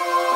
Bye.